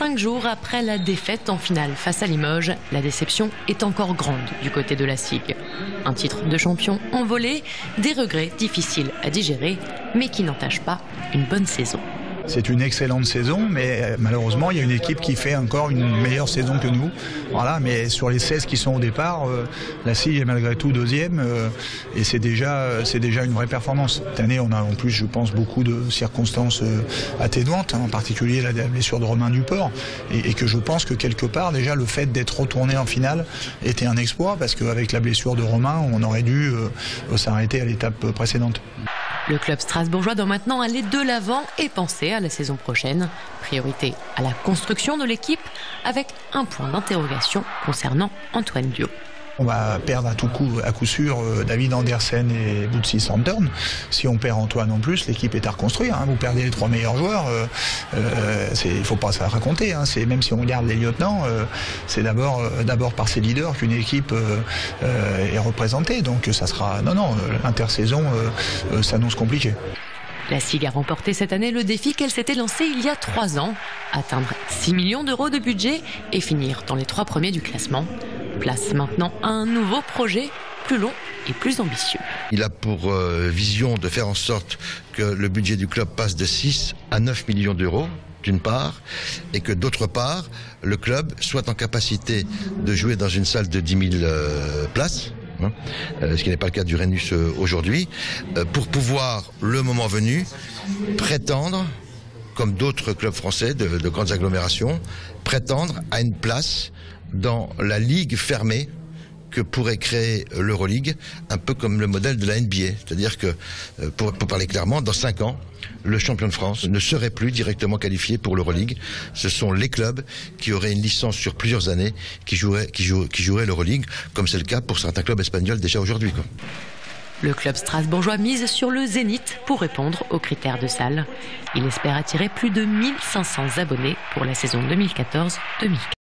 cinq jours après la défaite en finale face à Limoges, la déception est encore grande du côté de la SIG. Un titre de champion envolé, des regrets difficiles à digérer, mais qui n'entachent pas une bonne saison. C'est une excellente saison, mais euh, malheureusement, il y a une équipe qui fait encore une meilleure saison que nous. Voilà, mais sur les 16 qui sont au départ, euh, la SIG est malgré tout deuxième, euh, et c'est déjà, c'est déjà une vraie performance. Cette année, on a en plus, je pense, beaucoup de circonstances atténuantes, hein, en particulier la blessure de Romain Duport, et, et que je pense que quelque part, déjà, le fait d'être retourné en finale était un exploit, parce qu'avec la blessure de Romain, on aurait dû s'arrêter à l'étape précédente. Le club strasbourgeois doit maintenant aller de l'avant et penser à la saison prochaine. Priorité à la construction de l'équipe avec un point d'interrogation concernant Antoine Dio. On va perdre à tout coup, à coup sûr, euh, David Andersen et Bootsy Sandern. Si on perd Antoine en plus, l'équipe est à reconstruire. Hein. Vous perdez les trois meilleurs joueurs, euh, euh, il ne faut pas ça raconter. Hein. Même si on garde les lieutenants, c'est d'abord d'abord par ses leaders qu'une équipe est représentée. Donc ça sera. Non, non, l'intersaison s'annonce compliquée. La SIG a remporté cette année le défi qu'elle s'était lancé il y a trois ans, atteindre 6 millions d'euros de budget et finir dans les trois premiers du classement. Place maintenant un nouveau projet plus long et plus ambitieux. Il a pour euh, vision de faire en sorte que le budget du club passe de 6 à 9 millions d'euros d'une part, et que d'autre part, le club soit en capacité de jouer dans une salle de 10 000 euh, places, hein, euh, ce qui n'est pas le cas du Rhenus aujourd'hui, pour pouvoir, le moment venu, prétendre, comme d'autres clubs français de, de grandes agglomérations, prétendre à une place dans la ligue fermée que pourrait créer l'Euroleague, un peu comme le modèle de la NBA. C'est-à-dire que, euh, pour, parler clairement, dans cinq ans, le champion de France ne serait plus directement qualifié pour l'Euroleague. Ce sont les clubs qui auraient une licence sur plusieurs années qui joueraient, qui qui joueraient comme c'est le cas pour certains clubs espagnols déjà aujourd'hui. Le club strasbourgeois mise sur le Zénith pour répondre aux critères de salle. Il espère attirer plus de 1500 abonnés pour la saison 2014-2015.